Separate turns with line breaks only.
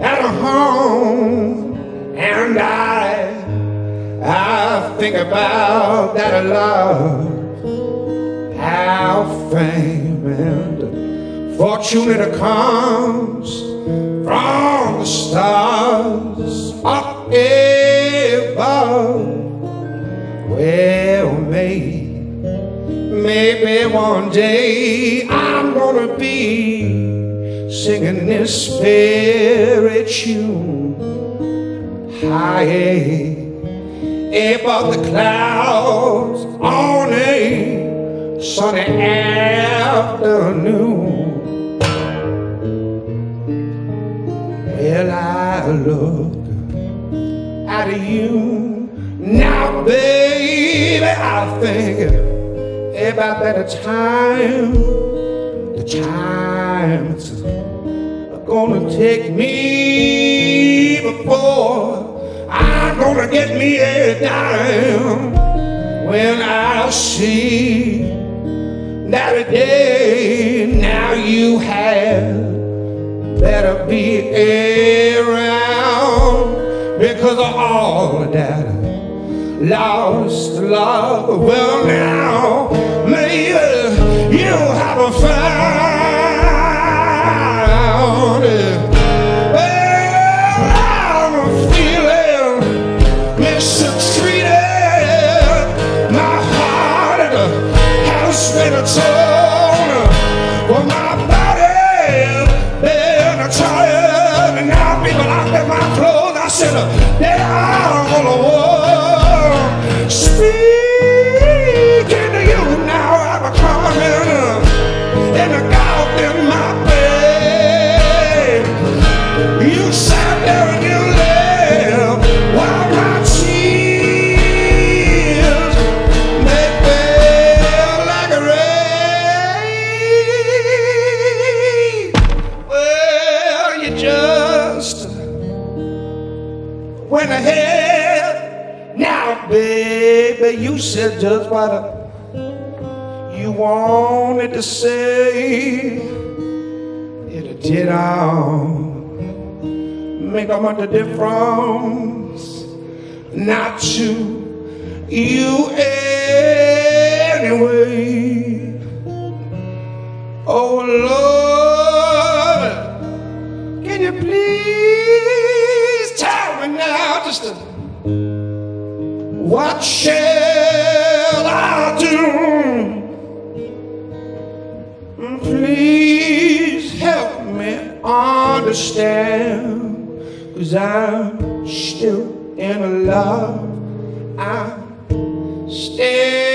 at home and I I think about that a lot. How fame and fortune it comes from the stars up above. Well maybe maybe one day I I'm gonna be singing this spirit tune high above the clouds on a sunny afternoon. Well, I look at you now, baby. I think about that time, the time it's gonna take me before I'm gonna get me a dime. When I see that a day now you have better be around. Because of all of that lost love. Well, now maybe you haven't found it. Well, I'm feeling mistreated. My heart has been torn. Well, my body been a tired. And now people lock in my clothes. I said, my. You sat there and you tears they like rain. Well, you just went ahead. Now, baby, you said just what you wanted to say. It did all make a much difference. Not to you anyway. Oh Lord, can you please tell me now just what shall Please help me understand, cause I'm still in love. I stay.